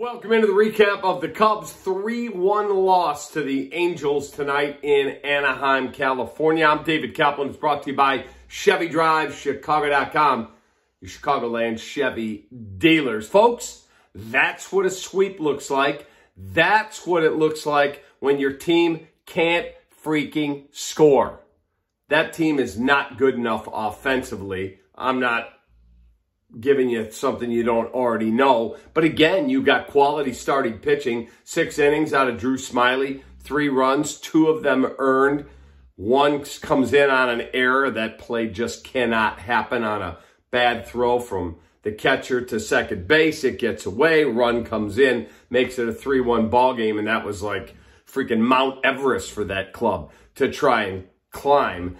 Welcome into the REKAP of the Cubs' 3-1 loss to the Angels tonight in Anaheim, California. I'm David Kaplan. It's brought to you by Chevy Drive, Chicago.com, your Chicagoland Chevy dealers. Folks, that's what a sweep looks like. That's what it looks like when your team can't freaking score. That team is not good enough offensively. I'm not giving you something you don't already know. But again, you got quality starting pitching. Six innings out of Drew Smyly, three runs, two of them earned. One comes in on an error. That play just cannot happen on a bad throw from the catcher to second base. It gets away. Run comes in, makes it a 3-1 ball game, and that was like freaking Mount Everest for that club to try and climb.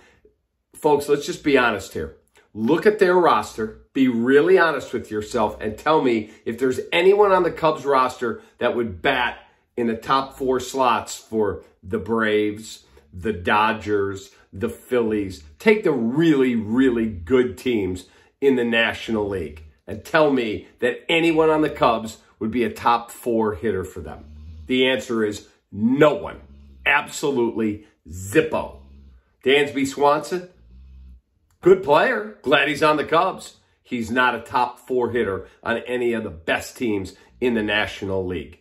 Folks, let's just be honest here. Look at their roster, be really honest with yourself, and tell me if there's anyone on the Cubs roster that would bat in the top four slots for the Braves, the Dodgers, the Phillies. Take the really, really good teams in the National League and tell me that anyone on the Cubs would be a top four hitter for them. The answer is no one. Absolutely zippo. Dansby Swanson, Good player. Glad he's on the Cubs. He's not a top four hitter on any of the best teams in the National League.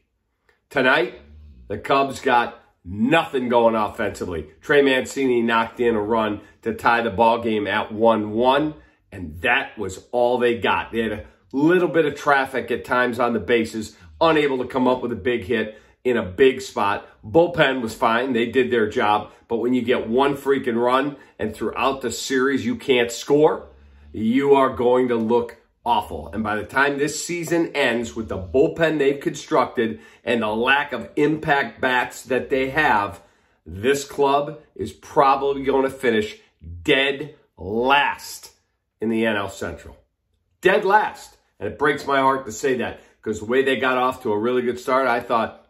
Tonight, the Cubs got nothing going offensively. Trey Mancini knocked in a run to tie the ball game at 1-1, and that was all they got. They had a little bit of traffic at times on the bases, unable to come up with a big hit in a big spot. Bullpen was fine. They did their job. But when you get one freaking run and throughout the series you can't score, you are going to look awful. And by the time this season ends with the bullpen they've constructed and the lack of impact bats that they have, this club is probably going to finish dead last in the NL Central. Dead last. And it breaks my heart to say that because the way they got off to a really good start, I thought,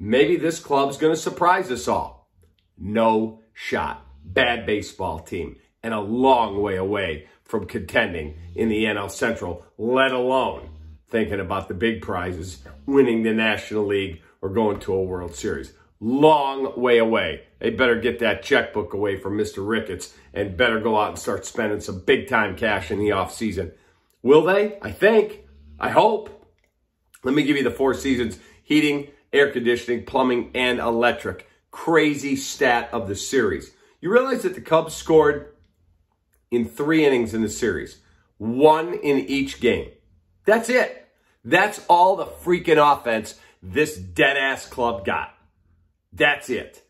maybe this club's going to surprise us all. No shot. Bad baseball team and a long way away from contending in the NL Central, let alone thinking about the big prizes, winning the National League or going to a World Series. Long way away. They better get that checkbook away from Mr. Ricketts and better go out and start spending some big time cash in the offseason. Will they? I think. I hope. Let me give you the four seasons heating, air conditioning, plumbing, and electric. Crazy stat of the series. You realize that the Cubs scored in three innings in the series, one in each game. That's it. That's all the freaking offense this dead ass club got. That's it.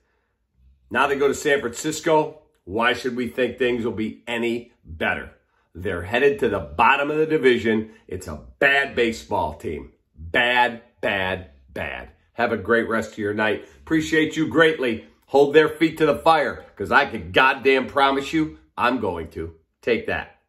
Now they go to San Francisco. Why should we think things will be any better? They're headed to the bottom of the division. It's a bad baseball team. Bad, bad, bad. Have a great rest of your night. Appreciate you greatly. Hold their feet to the fire because I can goddamn promise you I'm going to. Take that.